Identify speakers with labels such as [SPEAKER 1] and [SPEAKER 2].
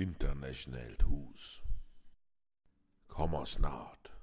[SPEAKER 1] International hus aus snart.